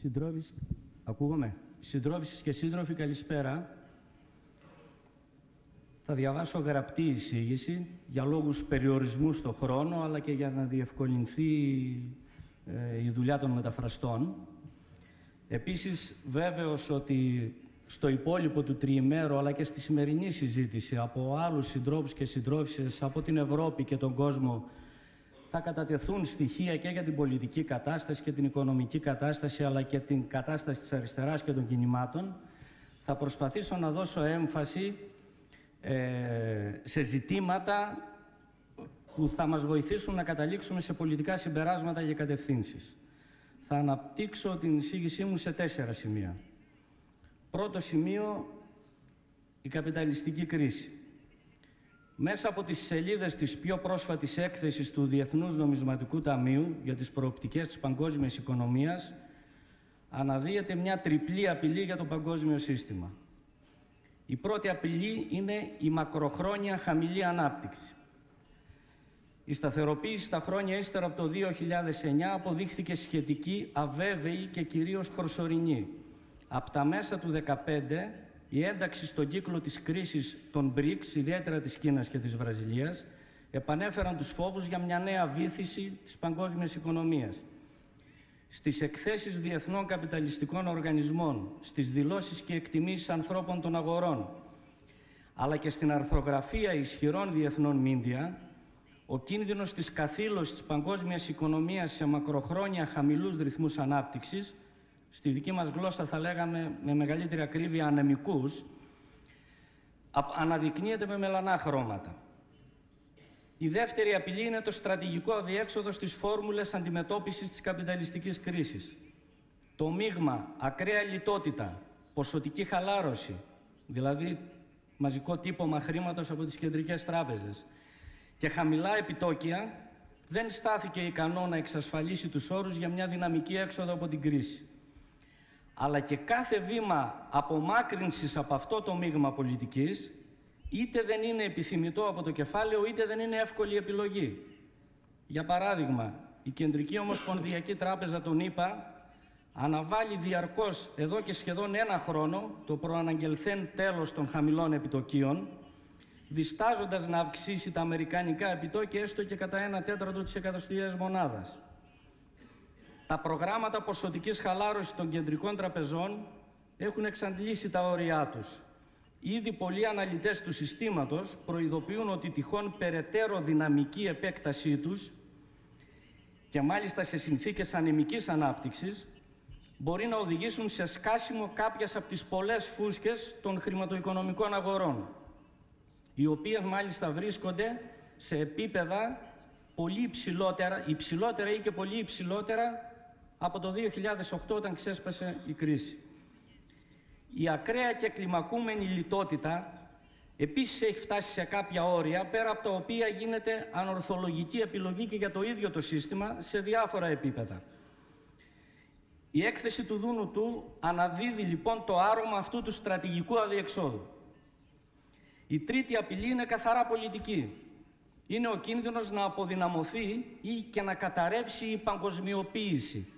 Συντρόφοι, ακούγομαι; Συντρόφοι και σύντροφοι, καλησπέρα. Θα διαβάσω γραπτή εισήγηση για λόγους περιορισμού στο χρόνο, αλλά και για να διευκολυνθεί ε, η δουλειά των μεταφραστών. Επίσης, βέβαιος ότι στο υπόλοιπο του τριημέρου, αλλά και στη σημερινή συζήτηση από άλλους συντρόφους και συντρόφισσες από την Ευρώπη και τον κόσμο θα κατατεθούν στοιχεία και για την πολιτική κατάσταση και την οικονομική κατάσταση αλλά και την κατάσταση της αριστεράς και των κινημάτων. Θα προσπαθήσω να δώσω έμφαση ε, σε ζητήματα που θα μας βοηθήσουν να καταλήξουμε σε πολιτικά συμπεράσματα και κατευθύνσεις. Θα αναπτύξω την εισήγησή μου σε τέσσερα σημεία. Πρώτο σημείο, η καπιταλιστική κρίση. Μέσα από τις σελίδες της πιο πρόσφατης έκθεσης του Διεθνούς Νομισματικού Ταμείου για τις προοπτικές της παγκόσμιας οικονομίας αναδύεται μια τριπλή απειλή για το παγκόσμιο σύστημα. Η πρώτη απειλή είναι η μακροχρόνια χαμηλή ανάπτυξη. Η σταθεροποίηση τα χρόνια ύστερα από το 2009 αποδείχθηκε σχετική, αβέβαιη και κυρίως προσωρινή. Από τα μέσα του 2015 η ένταξη στον κύκλο της κρίσης των BRICS, ιδιαίτερα της Κίνας και της Βραζιλίας, επανέφεραν τους φόβους για μια νέα βήθηση της παγκόσμιας οικονομίας. Στις εκθέσεις διεθνών καπιταλιστικών οργανισμών, στις δηλώσεις και εκτιμήσεις ανθρώπων των αγορών, αλλά και στην αρθρογραφία ισχυρών διεθνών μίντια, ο κίνδυνος της καθήλωσης της παγκόσμιας οικονομίας σε μακροχρόνια χαμηλούς ρυθμούς ανάπτυξης στη δική μας γλώσσα θα λέγαμε με μεγαλύτερη ακρίβεια ανεμικούς, αναδεικνύεται με μελανά χρώματα. Η δεύτερη απειλή είναι το στρατηγικό αδιέξοδος στις φόρμουλες αντιμετώπισης της καπιταλιστικής κρίσης. Το μείγμα ακραία λιτότητα, ποσοτική χαλάρωση, δηλαδή μαζικό τύπομα χρήματος από τις κεντρικές τράπεζες και χαμηλά επιτόκια δεν στάθηκε ικανό να εξασφαλίσει τους όρους για μια δυναμική έξοδο από την κρίση αλλά και κάθε βήμα απομάκρυνσης από αυτό το μείγμα πολιτικής είτε δεν είναι επιθυμητό από το κεφάλαιο είτε δεν είναι εύκολη επιλογή. Για παράδειγμα, η Κεντρική Ομοσπονδιακή Τράπεζα των ΗΠΑ αναβάλει διαρκώς εδώ και σχεδόν ένα χρόνο το προαναγγελθέν τέλος των χαμηλών επιτοκίων διστάζοντας να αυξήσει τα αμερικανικά επιτόκια έστω και κατά ένα τέταρτο της εκατοστιαίας μονάδας. Τα προγράμματα ποσοτικής χαλάρωσης των κεντρικών τραπεζών έχουν εξαντλήσει τα όρια τους. Ήδη πολλοί αναλυτές του συστήματος προειδοποιούν ότι τυχόν περαιτέρω δυναμική επέκτασή τους και μάλιστα σε συνθήκες ανεμικής ανάπτυξης μπορεί να οδηγήσουν σε σκάσιμο κάποιες από τις πολλές φούσκες των χρηματοοικονομικών αγορών, οι οποίες μάλιστα βρίσκονται σε επίπεδα πολύ υψηλότερα, υψηλότερα ή και πολύ υψηλότερα από το 2008 όταν ξέσπασε η κρίση. Η ακραία και κλιμακούμενη λιτότητα επίσης έχει φτάσει σε κάποια όρια, πέρα από τα οποία γίνεται ανορθολογική επιλογή και για το ίδιο το σύστημα σε διάφορα επίπεδα. Η έκθεση του Δούνου του αναδίδει λοιπόν το άρωμα αυτού του στρατηγικού αδιεξόδου. Η τρίτη απειλή είναι καθαρά πολιτική. Είναι ο κίνδυνος να αποδυναμωθεί ή και να καταρρεύσει η παγκοσμιοποίηση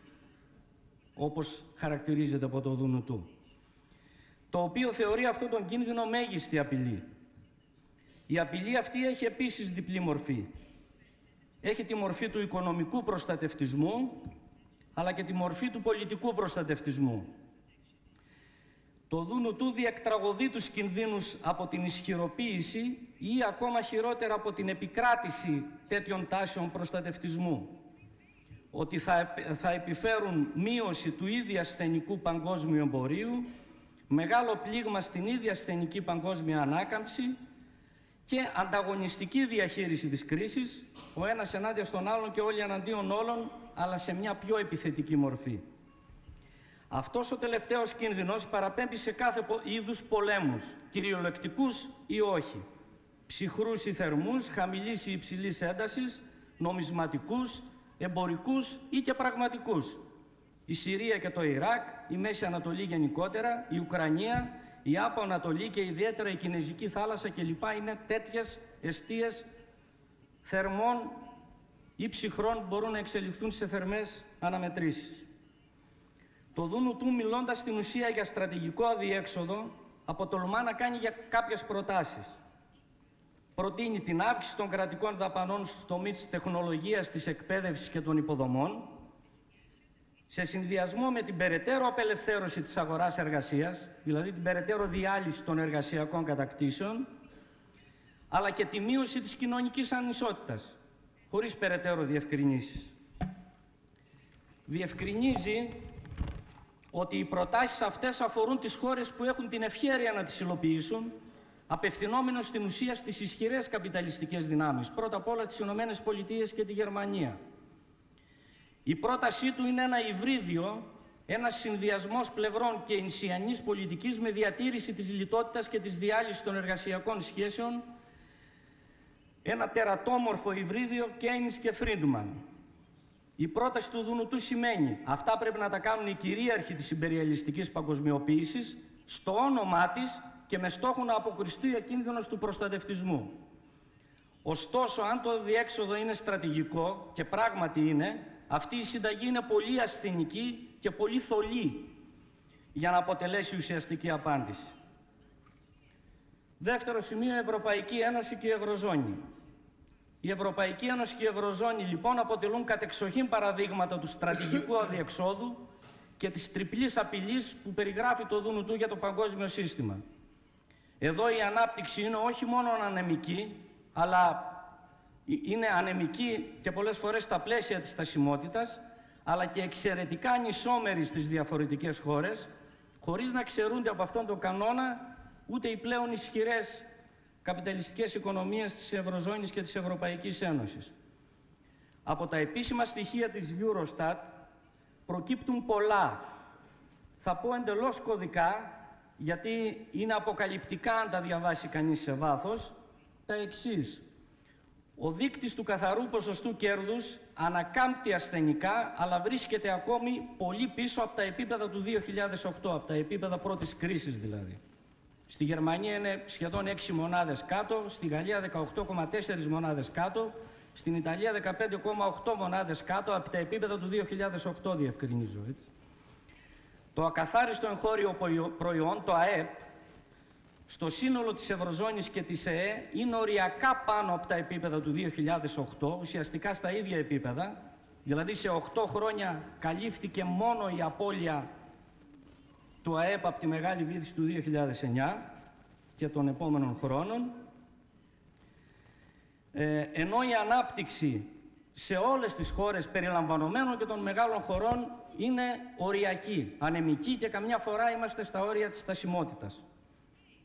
όπως χαρακτηρίζεται από το Δούνου του, το οποίο θεωρεί αυτό τον κίνδυνο μέγιστη απειλή. Η απειλή αυτή έχει επίσης διπλή μορφή. Έχει τη μορφή του οικονομικού προστατευτισμού, αλλά και τη μορφή του πολιτικού προστατευτισμού. Το Δούνου του διεκτραγωδεί τους κινδύνους από την ισχυροποίηση ή ακόμα χειρότερα από την επικράτηση τέτοιων τάσεων προστατευτισμού ότι θα, θα επιφέρουν μείωση του ίδιου ασθενικού παγκόσμιου εμπορίου, μεγάλο πλήγμα στην ίδια ασθενική παγκόσμια ανάκαμψη και ανταγωνιστική διαχείριση της κρίσης, ο ένας ενάντια στον άλλον και όλοι εναντίον όλων, αλλά σε μια πιο επιθετική μορφή. Αυτός ο τελευταίος κίνδυνος παραπέμπει σε κάθε είδους πολέμους, κυριολεκτικούς ή όχι, ψυχρούς ή θερμούς, χαμηλής ή υψηλής έντασης, νομισματικούς, εμπορικούς ή και πραγματικούς. Η Συρία και το Ιράκ, η Μέση Ανατολή γενικότερα, η Ουκρανία, η Άπο Ανατολή και ιδιαίτερα η Κινέζικη θάλασσα κλπ. είναι τέτοιες αιστείες θερμών ή ψυχρών που μπορούν να εξελιχθούν σε θερμές αναμετρήσεις. Το Δούνου του, μιλώντας στην ουσία για στρατηγικό αδιέξοδο, αποτολμά να κάνει για κάποιες προτάσεις. Προτείνει την αύξηση των κρατικών δαπανών στους τομείς της τεχνολογίας, της εκπαίδευσης και των υποδομών, σε συνδυασμό με την περαιτέρω απελευθέρωση της αγοράς εργασίας, δηλαδή την περαιτέρω διάλυση των εργασιακών κατακτήσεων, αλλά και τη μείωση της κοινωνικής ανισότητας, χωρίς περαιτέρω διευκρινήσεις. Διευκρινίζει ότι οι προτάσεις αυτές αφορούν τις χώρες που έχουν την ευχέρεια να τις υλοποιήσουν, απευθυνόμενος στην ουσία στις ισχυρές καπιταλιστικές δυνάμεις, πρώτα απ' όλα τις Ηνωμένες Πολιτείες και τη Γερμανία. Η πρότασή του είναι ένα υβρίδιο, ένα συνδυασμός πλευρών και ενσιανής πολιτικής με διατήρηση της λιτότητας και της διάλυσης των εργασιακών σχέσεων, ένα τερατόμορφο υβρίδιο Κέινς και Φρίντμαν. Η πρόταση του Δουνουτού σημαίνει αυτά πρέπει να τα κάνουν οι κυρίαρχοι της υπεριαλιστικής παγκοσμιοποίησης στο όνομά της και με στόχο να αποκριστεί ο κίνδυνος του προστατευτισμού. Ωστόσο, αν το διέξοδο είναι στρατηγικό, και πράγματι είναι, αυτή η συνταγή είναι πολύ ασθενική και πολύ θολή για να αποτελέσει ουσιαστική απάντηση. Δεύτερο σημείο, Ευρωπαϊκή Ένωση και η Ευρωζώνη. Η Ευρωπαϊκή Ένωση και η Ευρωζώνη λοιπόν αποτελούν κατεξοχήν παραδείγματα του στρατηγικού αδιεξόδου και της τριπλής απειλής που περιγράφει το Δούνου του για το παγκόσμιο σύστημα. Εδώ η ανάπτυξη είναι όχι μόνο ανεμική, αλλά είναι ανεμική και πολλές φορές στα πλαίσια της στασιμότητας, αλλά και εξαιρετικά ανισόμερη στις διαφορετικές χώρες, χωρίς να ξερούνται από αυτόν τον κανόνα ούτε οι πλέον ισχυρές καπιταλιστικές οικονομίες της Ευρωζώνης και της Ευρωπαϊκής Ένωσης. Από τα επίσημα στοιχεία της Eurostat προκύπτουν πολλά. Θα πω εντελώς κωδικά, γιατί είναι αποκαλυπτικά αν τα διαβάσει κανείς σε βάθος, τα εξής. Ο δείκτης του καθαρού ποσοστού κέρδους ανακάμπτει ασθενικά, αλλά βρίσκεται ακόμη πολύ πίσω από τα επίπεδα του 2008, από τα επίπεδα πρώτης κρίσης δηλαδή. Στη Γερμανία είναι σχεδόν 6 μονάδες κάτω, στη Γαλλία 18,4 μονάδες κάτω, στην Ιταλία 15,8 μονάδες κάτω από τα επίπεδα του 2008, διευκρινίζω. Έτσι. Το ακαθάριστο εγχώριο προϊόν, το ΑΕΠ, στο σύνολο της Ευρωζώνης και της ΕΕ είναι οριακά πάνω από τα επίπεδα του 2008, ουσιαστικά στα ίδια επίπεδα, δηλαδή σε 8 χρόνια καλύφθηκε μόνο η απώλεια του ΑΕΠ από τη μεγάλη βήθηση του 2009 και των επόμενων χρόνων, ε, ενώ η ανάπτυξη σε όλες τις χώρες περιλαμβανομένων και των μεγάλων χωρών είναι οριακή, ανεμική και καμιά φορά είμαστε στα όρια της στασιμότητας.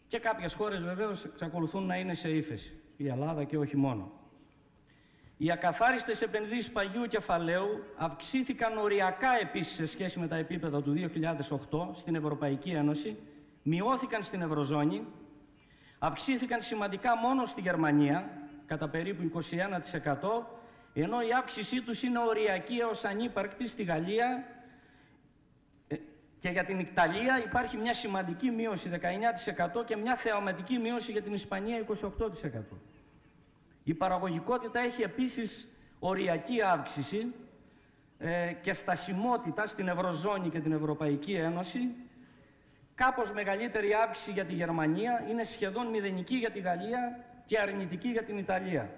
Και κάποιες χώρες βεβαίως εξακολουθούν να είναι σε ύφεση, η Ελλάδα και όχι μόνο. Οι ακαθάριστες επενδύσεις παγιού κεφαλαίου αυξήθηκαν οριακά επίσης σε σχέση με τα επίπεδα του 2008 στην Ευρωπαϊκή Ένωση, μειώθηκαν στην Ευρωζώνη, αυξήθηκαν σημαντικά μόνο στη Γερμανία, κατά περίπου 21%, ενώ η αύξησή τους είναι οριακή έως ανύπαρκτη στη Γαλλία ε, και για την Ιταλία υπάρχει μια σημαντική μείωση 19% και μια θεαματική μείωση για την Ισπανία 28%. Η παραγωγικότητα έχει επίσης οριακή αύξηση ε, και στασιμότητα στην Ευρωζώνη και την Ευρωπαϊκή Ένωση. Κάπως μεγαλύτερη αύξηση για τη Γερμανία, είναι σχεδόν μηδενική για τη Γαλλία και αρνητική για την Ιταλία.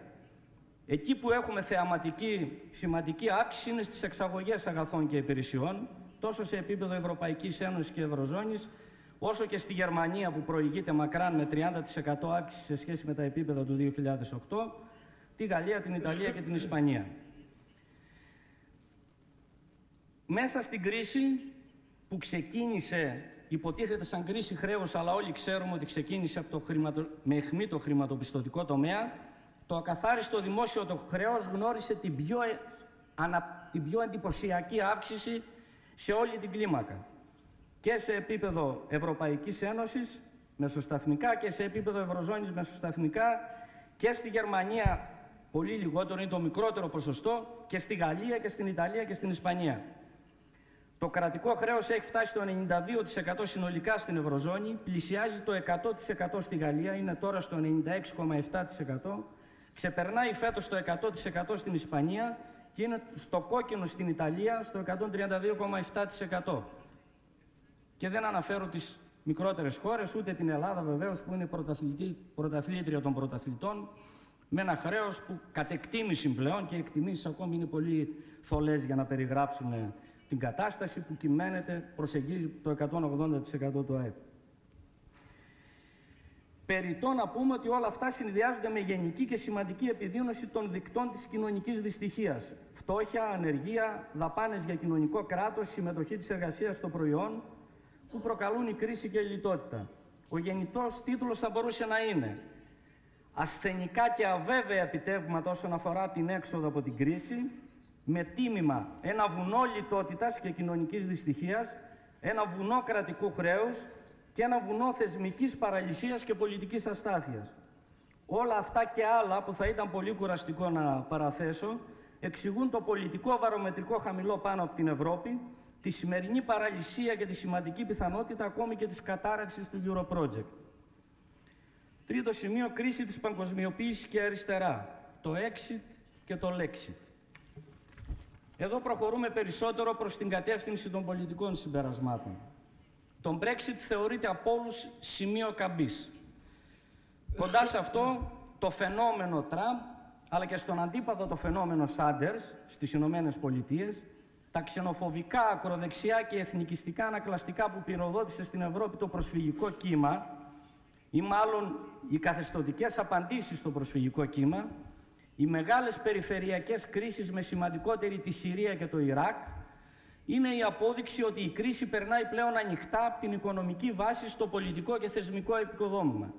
Εκεί που έχουμε θεαματική σημαντική αύξηση είναι στις εξαγωγές αγαθών και υπηρεσιών, τόσο σε επίπεδο Ευρωπαϊκής Ένωσης και Ευρωζώνης, όσο και στη Γερμανία που προηγείται μακράν με 30% αύξηση σε σχέση με τα επίπεδα του 2008, τη Γαλλία, την Ιταλία και την Ισπανία. Μέσα στην κρίση που ξεκίνησε, υποτίθεται σαν κρίση χρέους, αλλά όλοι ξέρουμε ότι ξεκίνησε από το χρηματο... με αιχμή το χρηματοπιστωτικό τομέα, το ακαθάριστο δημόσιο το χρέος γνώρισε την πιο, ε, ανα... την πιο εντυπωσιακή αύξηση σε όλη την κλίμακα και σε επίπεδο Ευρωπαϊκής Ένωσης μεσοσταθμικά και σε επίπεδο Ευρωζώνης μεσοσταθμικά και στη Γερμανία πολύ λιγότερο, είναι το μικρότερο ποσοστό και στη Γαλλία και στην Ιταλία και στην Ισπανία. Το κρατικό χρέος έχει φτάσει στο 92% συνολικά στην Ευρωζώνη, πλησιάζει το 100% στη Γαλλία, είναι τώρα στο 96,7%, ξεπερνάει φέτος το 100% στην Ισπανία και είναι στο κόκκινο στην Ιταλία στο 132,7%. Και δεν αναφέρω τις μικρότερες χώρες, ούτε την Ελλάδα βεβαίως που είναι πρωταθλήτρια των πρωταθλητών, με ένα χρέος που κατ' εκτίμηση πλέον και εκτιμήσεις ακόμη είναι πολύ θολές για να περιγράψουν την κατάσταση που κυμαίνεται, προσεγγίζει το 180% του ΑΕΠ. Περιτώ να πούμε ότι όλα αυτά συνδυάζονται με γενική και σημαντική επιδείνωση των δικτών της κοινωνικής δυστυχίας. Φτώχεια, ανεργία, δαπάνες για κοινωνικό κράτος, συμμετοχή της εργασίας στο προϊόν, που προκαλούν η κρίση και η λιτότητα. Ο γεννητός τίτλος θα μπορούσε να είναι «Ασθενικά και αβέβαια επιτεύγματα όσον αφορά την έξοδο από την κρίση, με τίμημα ένα βουνό λιτότητας και κοινωνικής δυστυχίας, ένα βουνό κρατικού χρέους και ένα βουνό θεσμικής παραλυσίας και πολιτικής αστάθειας. Όλα αυτά και άλλα που θα ήταν πολύ κουραστικό να παραθέσω, εξηγούν το πολιτικό βαρομετρικό χαμηλό πάνω από την Ευρώπη, τη σημερινή παραλυσία και τη σημαντική πιθανότητα ακόμη και της κατάρρευσης του Europroject. Τρίτο σημείο, κρίση της παγκοσμιοποίησης και αριστερά. Το exit και το lexit. Εδώ προχωρούμε περισσότερο προς την κατεύθυνση των πολιτικών συμπερασμάτων. Το Brexit θεωρείται από όλους σημείο καμπής. Κοντά σε αυτό το φαινόμενο Τραμπ, αλλά και στον αντίπαδο το φαινόμενο Σάντερς στις Ηνωμένες Πολιτείες, τα ξενοφοβικά, ακροδεξιά και εθνικιστικά ανακλαστικά που πυροδότησε στην Ευρώπη το προσφυγικό κύμα, ή μάλλον οι καθεστωτικές απαντήσεις στο προσφυγικό κύμα, οι μεγάλες περιφερειακές κρίσεις με σημαντικότερη τη Συρία και το Ιράκ, είναι η απόδειξη ότι η κρίση περνάει πλέον ανοιχτά από την οικονομική βάση στο πολιτικό και θεσμικό επικοδόμημα.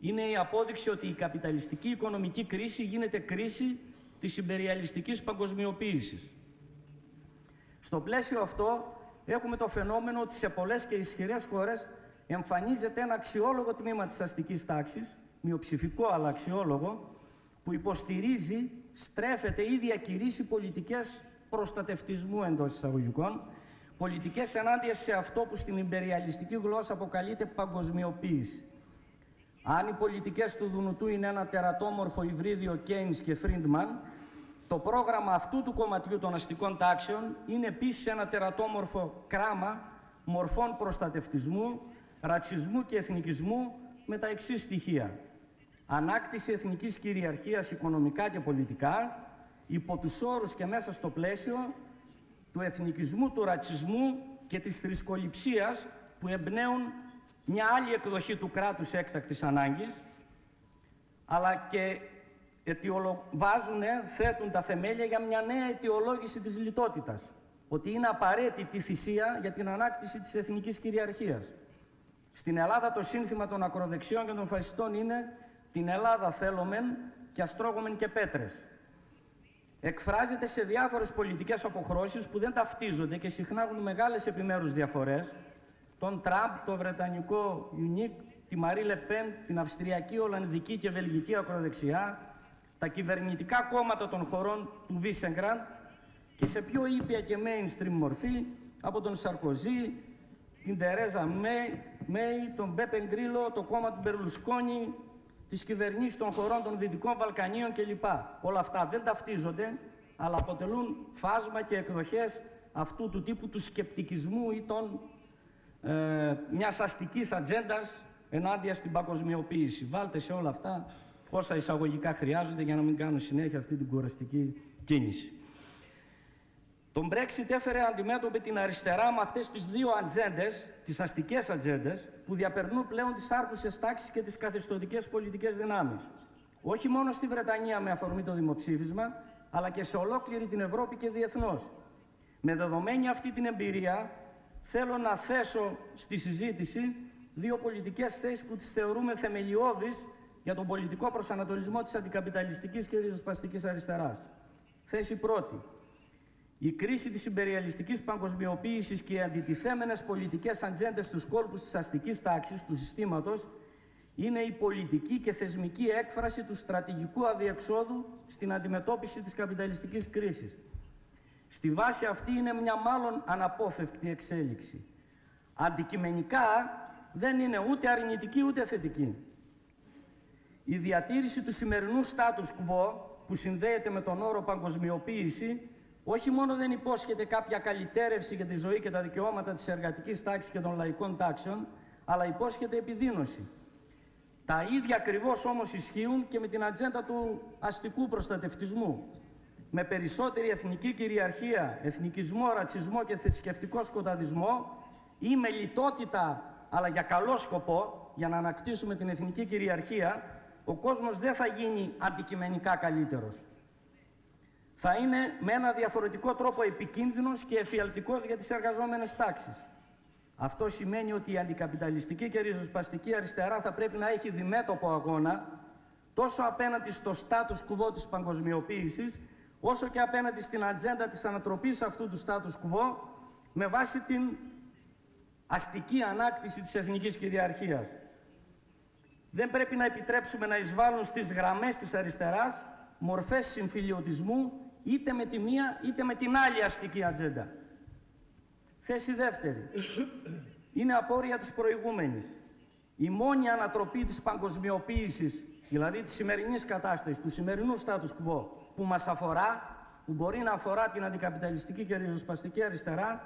Είναι η απόδειξη ότι η καπιταλιστική οικονομική κρίση γίνεται κρίση της υπεριαλιστικής παγκοσμιοποίησης. Στο πλαίσιο αυτό έχουμε το φαινόμενο ότι σε πολλές και ισχυρές χώρες εμφανίζεται ένα αξιόλογο τμήμα της αστικής τάξης, μειοψηφικό αλλά αξιόλογο, που υποστηρίζει, στρέφεται ή διακηρύσει πολιτικές προστατευτισμού εντός εισαγωγικών, πολιτικές ενάντια σε αυτό που στην υπεριαλιστική γλώσσα αποκαλείται παγκοσμιοποίηση. Αν οι πολιτικές του Δουνουτού είναι ένα τερατόμορφο υβρίδιο Κέινς και Φρίντμαν, το πρόγραμμα αυτού του κομματιού των αστικών τάξεων είναι επίσης ένα τερατόμορφο κράμα μορφών προστατευτισμού, ρατσισμού και εθνικισμού με τα εξής στοιχεία. Ανάκτηση εθνικής κυριαρχίας οικονομικά και πολιτικά, υπό τους όρους και μέσα στο πλαίσιο του εθνικισμού, του ρατσισμού και της θρησκοληψίας που εμπνέουν μια άλλη εκδοχή του κράτους έκτακτης ανάγκης, αλλά και βάζουν, θέτουν τα θεμέλια για μια νέα αιτιολόγηση της λιτότητας. Ότι είναι απαραίτητη θυσία για την ανάκτηση της εθνικής κυριαρχίας. Στην Ελλάδα το σύνθημα των ακροδεξιών και των φασιστών είναι «Την Ελλάδα θέλομεν και αστρώγομεν και πέτρες» εκφράζεται σε διάφορες πολιτικές αποχρώσεις που δεν ταυτίζονται και συχνά έχουν μεγάλες επιμέρους διαφορές, τον Τραμπ, το Βρετανικό UNIC, τη Μαρή Λεπέν, την Αυστριακή, Ολλανδική και Βελγική ακροδεξιά, τα κυβερνητικά κόμματα των χωρών του Βίσεγκραντ και σε πιο ήπια και mainstream μορφή από τον Σαρκοζή, την Τερέζα Μέι, τον Μπέπε Γκρίλο, το κόμμα του Μπερλουσκόνη, τις κυβερνήσεις των χωρών των Δυτικών Βαλκανίων κλπ. Όλα αυτά δεν ταυτίζονται, αλλά αποτελούν φάσμα και εκδοχές αυτού του τύπου του σκεπτικισμού ή των, ε, μιας αστικής ατζέντας ενάντια στην παγκοσμιοποίηση. Βάλτε σε όλα αυτά όσα εισαγωγικά χρειάζονται για να μην κάνω συνέχεια αυτή την κουραστική κίνηση. Τον Brexit έφερε αντιμέτωπη την αριστερά με αυτές τις δύο ατζέντες, τις αστικές ατζέντες, που διαπερνούν πλέον τις άρχουσες τάξεις και τις καθεστωτικές πολιτικές δυνάμεις. Όχι μόνο στη Βρετανία με αφορμή το δημοψήφισμα, αλλά και σε ολόκληρη την Ευρώπη και διεθνώς. Με δεδομένη αυτή την εμπειρία, θέλω να θέσω στη συζήτηση δύο πολιτικές θέσεις που τις θεωρούμε θεμελιώδεις για τον πολιτικό προσανατολισμό της αντικαπιταλιστικής και ριζοσπαστικής αριστεράς. Θέση πρώτη. Η κρίση της υπεριαλιστικής παγκοσμιοποίησης και οι αντιτιθέμενες πολιτικές ατζέντες στους κόλπους της αστικής τάξης, του συστήματος, είναι η πολιτική και θεσμική έκφραση του στρατηγικού αδιεξόδου στην αντιμετώπιση της καπιταλιστικής κρίσης. Στη βάση αυτή είναι μια μάλλον αναπόφευκτη εξέλιξη. Αντικειμενικά δεν είναι ούτε αρνητική ούτε θετική. Η διατήρηση του σημερινού status quo που συνδέεται με τον όρο παγκοσμιοποίηση όχι μόνο δεν υπόσχεται κάποια καλυτέρευση για τη ζωή και τα δικαιώματα της εργατικής τάξης και των λαϊκών τάξεων, αλλά υπόσχεται επιδείνωση. Τα ίδια ακριβώς όμως ισχύουν και με την ατζέντα του αστικού προστατευτισμού. Με περισσότερη εθνική κυριαρχία, εθνικισμό, ρατσισμό και θρησκευτικό σκοταδισμό ή με λιτότητα, αλλά για καλό σκοπό, για να ανακτήσουμε την εθνική κυριαρχία, ο κόσμος δεν θα γίνει αντικειμενικά καλύτερος. Θα είναι με ένα διαφορετικό τρόπο επικίνδυνος και εφιαλτικός για τις εργαζόμενες τάξεις. Αυτό σημαίνει ότι η αντικαπιταλιστική και ριζοσπαστική αριστερά θα πρέπει να έχει διμέτωπο αγώνα τόσο απέναντι στο στάτους κουβό της παγκοσμιοποίησης, όσο και απέναντι στην ατζέντα της ανατροπής αυτού του στάτους κουβό με βάση την αστική ανάκτηση της εθνικής κυριαρχίας. Δεν πρέπει να επιτρέψουμε να εισβάλλουν στις γραμμές της αριστεράς μορφές συμφιλιωτισμού είτε με τη μία είτε με την άλλη αστική ατζέντα. Θέση δεύτερη. Είναι απόρρια της προηγούμενης. Η μόνη ανατροπή της παγκοσμιοποίησης, δηλαδή της σημερινής κατάστασης, του σημερινού status quo, που μας αφορά, που μπορεί να αφορά την αντικαπιταλιστική και ριζοσπαστική αριστερά,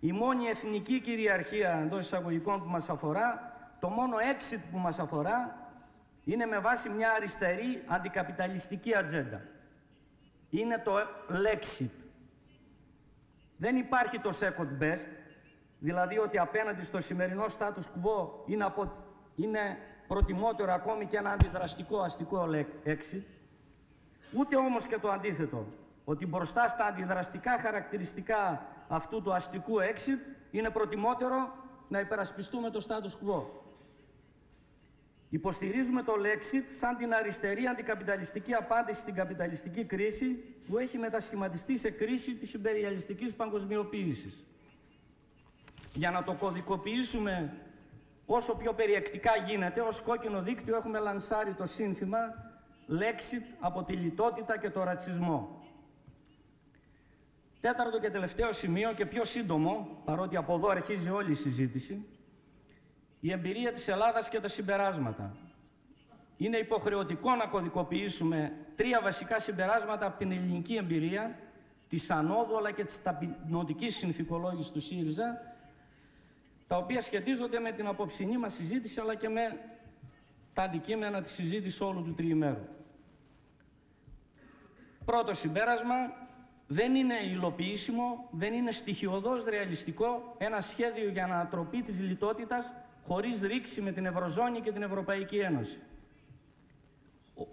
η μόνη εθνική κυριαρχία εντός εισαγωγικών που μας αφορά, το μόνο exit που μας αφορά, είναι με βάση μια αριστερή αντικαπιταλιστική ατζέντα. Είναι το Lexit. Δεν υπάρχει το second best, δηλαδή ότι απέναντι στο σημερινό status quo είναι, απο... είναι προτιμότερο ακόμη και ένα αντιδραστικό αστικό exit, ούτε όμως και το αντίθετο, ότι μπροστά στα αντιδραστικά χαρακτηριστικά αυτού του αστικού exit είναι προτιμότερο να υπερασπιστούμε το status quo. Υποστηρίζουμε το Lexit σαν την αριστερή αντικαπιταλιστική απάντηση στην καπιταλιστική κρίση που έχει μετασχηματιστεί σε κρίση της υπεριαλιστικής παγκοσμιοποίησης. Για να το κωδικοποιήσουμε όσο πιο περιεκτικά γίνεται, ως κόκκινο δίκτυο έχουμε λανσάρει το σύνθημα Lexit από τη λιτότητα και το ρατσισμό. Τέταρτο και τελευταίο σημείο και πιο σύντομο, παρότι από εδώ αρχίζει όλη η συζήτηση, η εμπειρία της Ελλάδας και τα συμπεράσματα. Είναι υποχρεωτικό να κωδικοποιήσουμε τρία βασικά συμπεράσματα από την ελληνική εμπειρία, της ανόδου αλλά και της ταπεινωτικής συνθηκολόγησης του ΣΥΡΙΖΑ, τα οποία σχετίζονται με την απόψινή μας συζήτηση αλλά και με τα αντικείμενα της συζήτησης όλου του τριημέρου. Πρώτο συμπέρασμα, δεν είναι υλοποιήσιμο, δεν είναι στοιχειοδός ρεαλιστικό ένα σχέδιο για ανατροπή της λιτότητας χωρίς ρήξη με την Ευρωζώνη και την Ευρωπαϊκή Ένωση.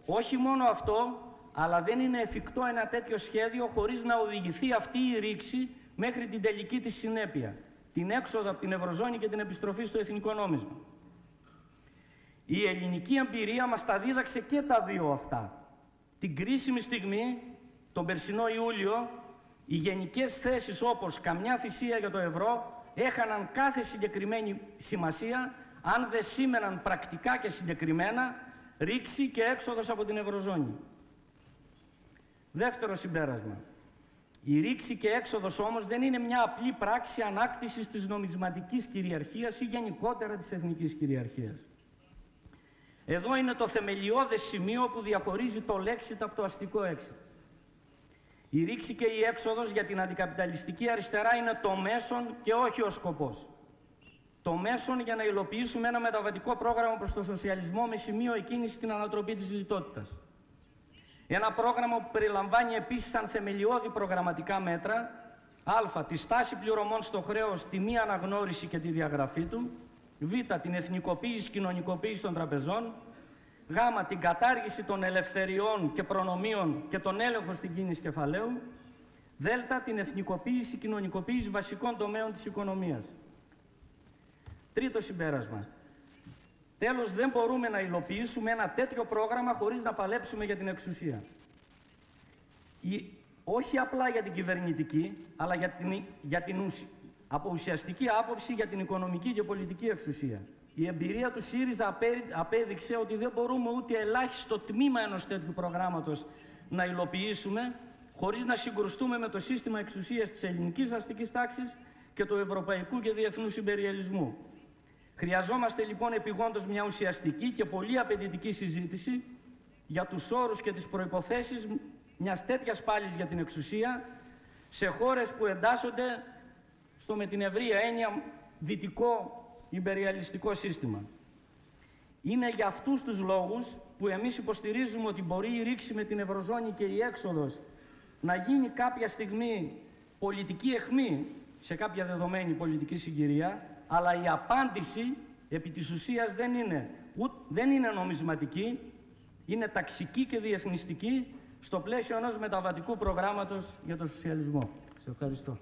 Όχι μόνο αυτό, αλλά δεν είναι εφικτό ένα τέτοιο σχέδιο χωρίς να οδηγηθεί αυτή η ρήξη μέχρι την τελική της συνέπεια, την έξοδο από την Ευρωζώνη και την επιστροφή στο εθνικό νόμισμα. Η ελληνική εμπειρία μας τα δίδαξε και τα δύο αυτά. Την κρίσιμη στιγμή, τον περσινό Ιούλιο, οι γενικές θέσεις όπως καμιά θυσία για το ευρώ έχαναν κάθε συγκεκριμένη σημασία αν δεν σήμαιναν πρακτικά και συγκεκριμένα ρήξη και έξοδος από την Ευρωζώνη. Δεύτερο συμπέρασμα. Η ρήξη και έξοδος όμως δεν είναι μια απλή πράξη ανάκτησης της νομισματικής κυριαρχίας ή γενικότερα της εθνικής κυριαρχίας. Εδώ είναι το θεμελιώδες σημείο που διαχωρίζει το λέξιτ από το αστικό έξιτ. Η ρήξη και η έξοδος για την αντικαπιταλιστική αριστερά είναι το μέσον και όχι ο σκοπός. Το μέσον για να υλοποιήσουμε ένα μεταβατικό πρόγραμμα προς το σοσιαλισμό με σημείο εκκίνησης στην ανατροπή της λιτότητας. Ένα πρόγραμμα που περιλαμβάνει επίσης σαν θεμελιώδη προγραμματικά μέτρα Α. Τη στάση πληρωμών στο χρέος, τη μη αναγνώριση και τη διαγραφή του. Β. Την εθνικοποίηση, κοινωνικοποίηση των τραπεζών. Γ. Την κατάργηση των ελευθεριών και προνομίων και τον έλεγχο στην κίνηση κεφαλαίου. Δ. Την εθνικοποίηση, κοινωνικοποίηση βασικών τομέων της οικονομίας. Τρίτο συμπέρασμα. Τέλος, δεν μπορούμε να υλοποιήσουμε ένα τέτοιο πρόγραμμα χωρίς να παλέψουμε για την εξουσία. Η, όχι απλά για την κυβερνητική, αλλά για την, για την από ουσιαστική άποψη για την οικονομική και πολιτική εξουσία. Η εμπειρία του ΣΥΡΙΖΑ απέδειξε ότι δεν μπορούμε ούτε ελάχιστο τμήμα ενός τέτοιου προγράμματος να υλοποιήσουμε χωρίς να συγκρουστούμε με το σύστημα εξουσίας της ελληνικής αστικής τάξης και του ευρωπαϊκού και διεθνούς υπεριαλισμού. Χρειαζόμαστε λοιπόν επιγόντως μια ουσιαστική και πολύ απαιτητική συζήτηση για τους όρους και τις προϋποθέσεις μιας τέτοιας πάλης για την εξουσία σε χώρες που εντάσσονται στο με την ευρία έννοια δυτικό υπεριαλιστικό σύστημα. Είναι για αυτούς τους λόγους που εμείς υποστηρίζουμε ότι μπορεί η ρήξη με την Ευρωζώνη και η έξοδος να γίνει κάποια στιγμή πολιτική εχμή σε κάποια δεδομένη πολιτική συγκυρία, αλλά η απάντηση επί της ουσίας δεν είναι, δεν είναι νομισματική, είναι ταξική και διεθνιστική στο πλαίσιο ενός μεταβατικού προγράμματος για τον σοσιαλισμό. Σε ευχαριστώ.